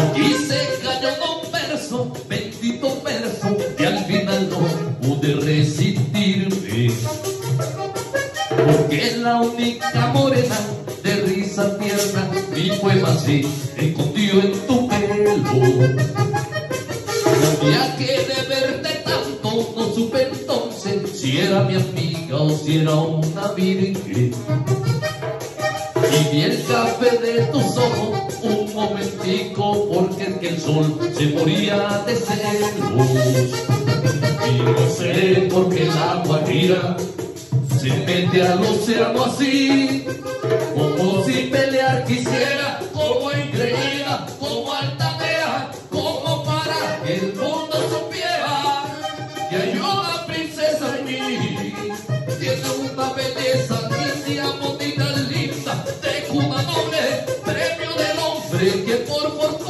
Yo quise callar un verso, bendito verso, que al final no pude resistirme. Porque la única morena de risa tierna, mi poema se escondió en tu pelo. Ya que de verte tanto no supe entonces si era mi amiga o si era una virgen. Se moría de celos. Y no sé por qué el agua gira se mete al océano así, como si pelear quisiera, como engreída, como altanea, como para que el mundo supiera que hay una princesa en mí, tiene una belleza india, bonita, linda, de cuna noble, premio del hombre que por fortuna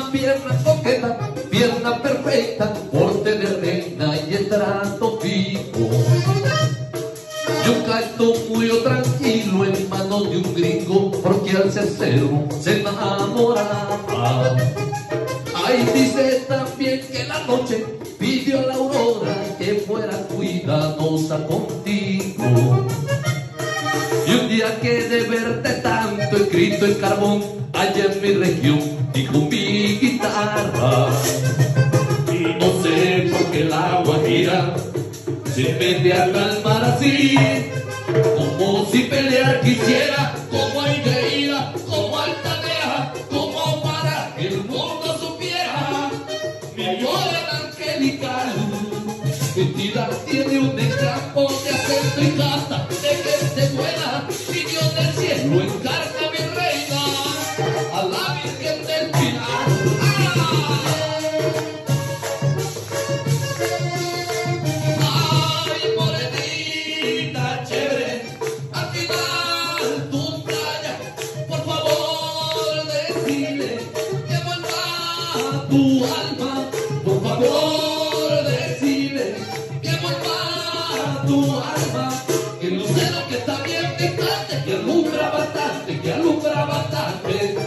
pierna coqueta, pierna perfecta, porte de reina y el trato fijo. Yo canto muy tranquilo en manos de un gringo, porque al ser cero se enamoraba. Ahí dice también que la noche pidió a la aurora que fuera cuidadosa contigo. Y un día que de verte tanto escrito en carbón, allá en mi región, con mi guitarra. Y no sé por qué el agua gira, se mete a calmar así, como si pelear quisiera, como engreída, como altanea, como para que el mundo supiera, mi llora angelical. Mentira tiene un encanto de acento y casta, de gente Que te entienda. Ay, por esa vida chévere. Al final tú caes. Por favor, decile que vuelva tu alma. Por favor, decile que vuelva tu alma. Que no sea que está bien distante, que alumbra bastante, que alumbra bastante.